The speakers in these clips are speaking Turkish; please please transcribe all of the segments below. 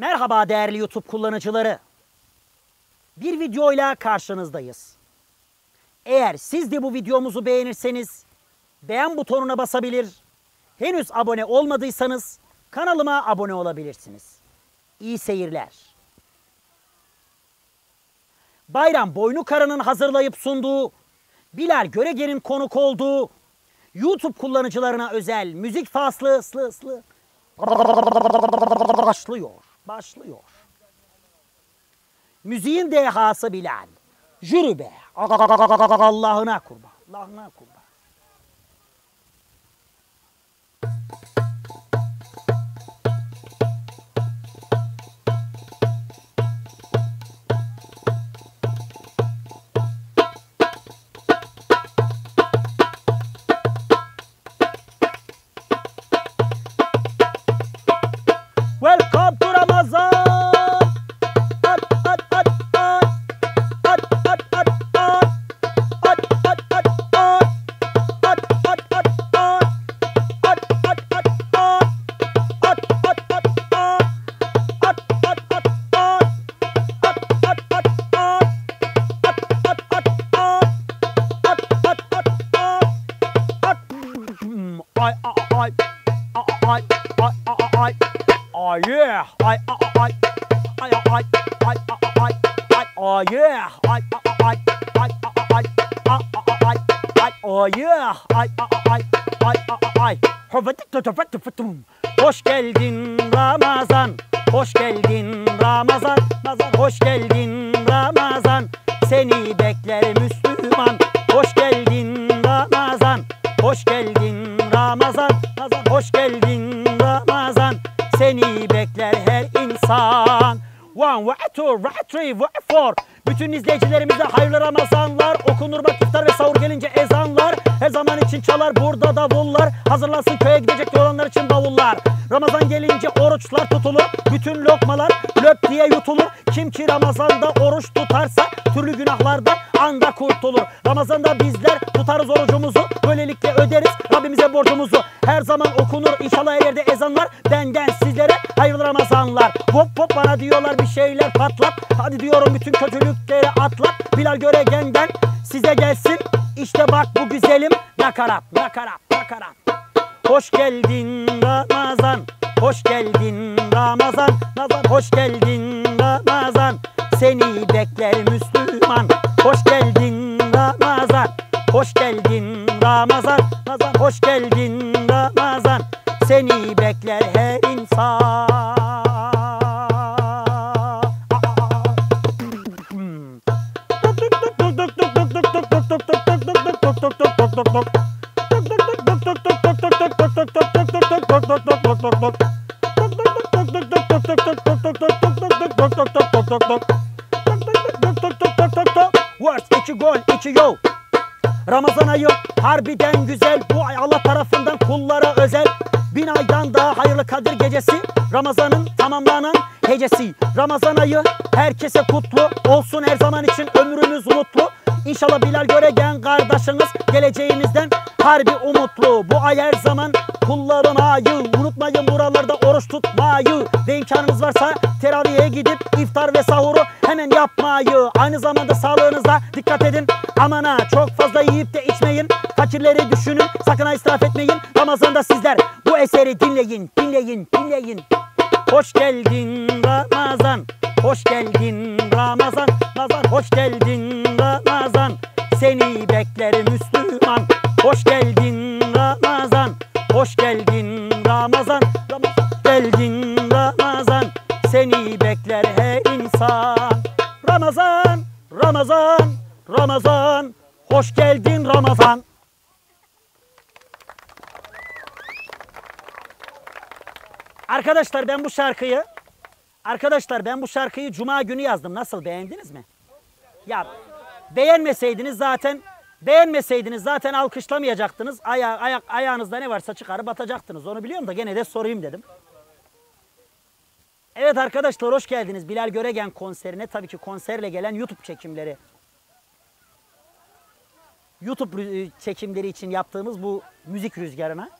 Merhaba değerli YouTube kullanıcıları. Bir videoyla karşınızdayız. Eğer siz de bu videomuzu beğenirseniz beğen butonuna basabilir, henüz abone olmadıysanız kanalıma abone olabilirsiniz. İyi seyirler. Bayram Boynukara'nın hazırlayıp sunduğu, Bilal Görege'nin konuk olduğu, YouTube kullanıcılarına özel müzik faslı ıslı ıslı başlıyor. Başlıyor. Müziğin dehası Bilal. Jürü be. Allah'ına kurban. Allah'ına kurban. Yeah, I, I, I, I, I, I, I, oh yeah, I, I, I, I, I, I, I, oh yeah, I, I, I, I, I. Hoş geldin Ramazan, hoş geldin Ramazan, Ramazan, hoş geldin Ramazan. Seni bekler Müslüman. Hoş geldin Ramazan, hoş geldin Ramazan, insan. One, one, two, one, three, one, four. Bütün izleyicilerimize hayırlı Ramazanlar. Okunur bak iftar ve sahur gelince ezanlar. Her zaman için çalar burada davullar. Hazırlansın köye gidecek olanlar için bavullar. Ramazan gelince oruçlar tutulur. Bütün lokmalar löp diye yutulur. Kim ki Ramazan'da oruç tutarsa türlü günahlardan anda kurtulur. Ramazan'da bizler tutarız orucumuzu. Böylelikle öderiz Rabbimize borcumuzu. Her zaman okunur inşallah her yerde ezanlar. Benden sizlere hayırlı Ramazanlar. Hop hop bana diyorlar bir şeyler patlat. Hadi diyorum bütün kötülükleri atlat. Bilal Göregen'den size gelsin. İşte bak bu güzelim nakarat nakarat nakarat. Hoş geldin Ramazan, hoş geldin Ramazan, Ramazan, hoş geldin Ramazan. Seni bekler Müslüman. Hoş geldin Words iki gol iki yo. Ramazan ayı harbiden güzel. Bu ay Allah tarafından kullara özel. Bin aydan daha hayırlı Kadir gecesi. Ramazanın tamamlanan hecesi. Ramazan ayı herkese kutlu olsun her zaman için ömrünüz mutlu. İnşallah Bilal Göregen kardeşiniz geleceğinizden harbi umutlu. Bu ay her zaman kulların ayı. Unutmayın buralarda oruç tutmayı. Ve imkanınız varsa teraviye gidip iftar ve sahuru hemen yapmayı. Aynı zamanda sağlığınıza dikkat edin. Aman ha çok fazla yiyip de içmeyin. Fakirleri düşünün sakın ha israf etmeyin. Ramazan'da sizler bu eseri dinleyin, dinleyin, dinleyin. Hoş geldin Ramazan, hoş geldin Ramazan, Ramazan, hoş geldin Ramazan. Seni bekler Müslüman. Hoş geldin Ramazan, hoş geldin Ramazan, Ramazan, geldin Ramazan. Seni bekler her insan. Ramazan, Ramazan, Ramazan, hoş geldin Ramazan. Arkadaşlar ben bu şarkıyı Arkadaşlar ben bu şarkıyı cuma günü yazdım. Nasıl beğendiniz mi? Ya beğenmeseydiniz zaten beğenmeseydiniz zaten alkışlamayacaktınız. Aya, ayak ayağınızda ne varsa çıkarıp atacaktınız. Onu biliyorum da gene de sorayım dedim. Evet arkadaşlar hoş geldiniz Bilal Göregen konserine. Tabii ki konserle gelen YouTube çekimleri. YouTube çekimleri için yaptığımız bu müzik rüzgarına.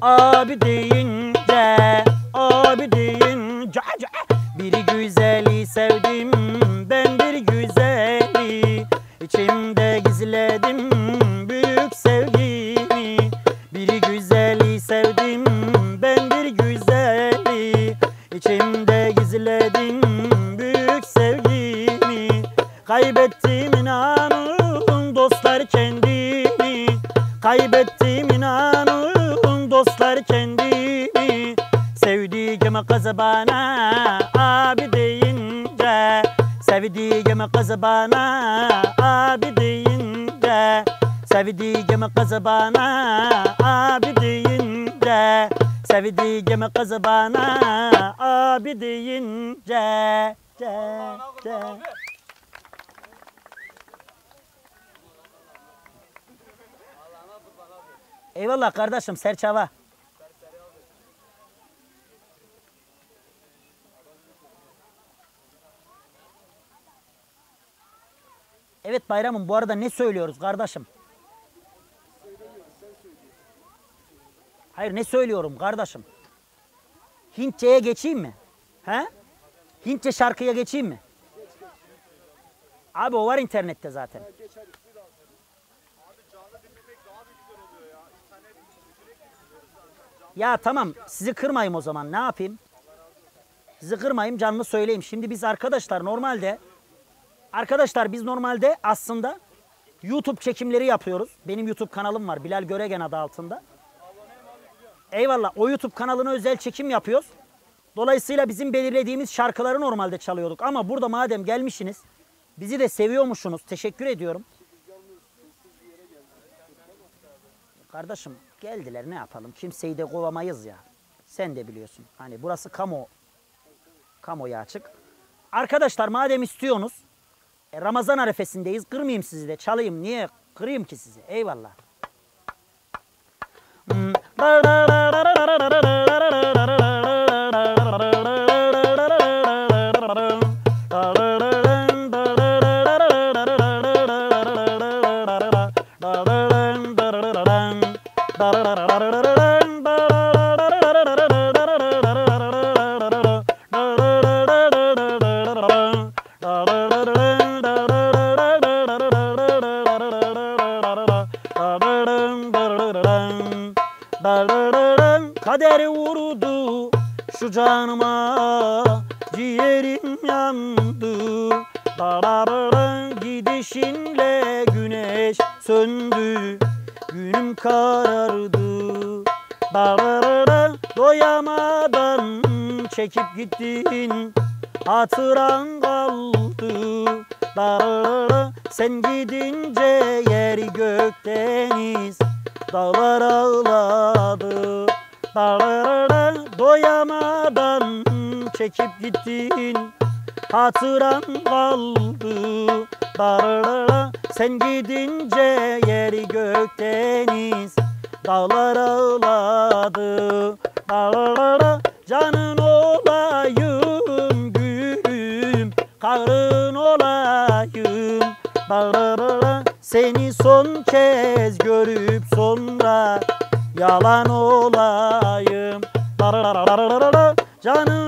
Abi deyince, abi deyince Bir güzeli sevdim, ben bir güzeli. İçimde gizledim büyük sevgimi. Bir güzeli sevdim, ben bir güzeli. İçimde gizledim büyük sevgimi. Kaybettim bana abi deyince Sevdiğim kız bana abi deyince Sevdiğim kız bana abi deyince Sevdiğim kız bana abi deyince ce, ce. Eyvallah kardeşim serçava. Evet bayramım bu arada ne söylüyoruz kardeşim? Hayır ne söylüyorum kardeşim? Hintçe'ye geçeyim mi? He? Hintçe şarkıya geçeyim mi? Abi o var internette zaten. Ya tamam sizi kırmayayım o zaman ne yapayım? Sizi kırmayayım canlı söyleyeyim. Şimdi biz arkadaşlar normalde arkadaşlar biz normalde aslında YouTube çekimleri yapıyoruz. Benim YouTube kanalım var Bilal Göregen adı altında. Eyvallah o YouTube kanalına özel çekim yapıyoruz. Dolayısıyla bizim belirlediğimiz şarkıları normalde çalıyorduk. Ama burada madem gelmişsiniz bizi de seviyormuşsunuz. Teşekkür ediyorum. Kardeşim geldiler ne yapalım? Kimseyi de kovamayız ya. Sen de biliyorsun. Hani burası kamu kamuya açık. Arkadaşlar madem istiyorsunuz e, Ramazan arefesindeyiz. Kırmayayım sizi de çalayım. Niye kırayım ki sizi? Eyvallah. Kader Ciğerim yandı. Dararara Gidişinle güneş söndü. Günüm karardı. Dararara Doyamadan çekip gittin. Hatıran kaldı. Dararara Sen gidince yer gök deniz Dağlar ağladı. Dağlara doyamadan çekip gittin. Hatıran kaldı. Dağlara sen gidince yeri gök deniz Dağlar ağladı. Dağlara canın olayım gülüm. Karın olayım. Dağlara seni son kez görüp sonra yalan olayım. Darararararara, Canın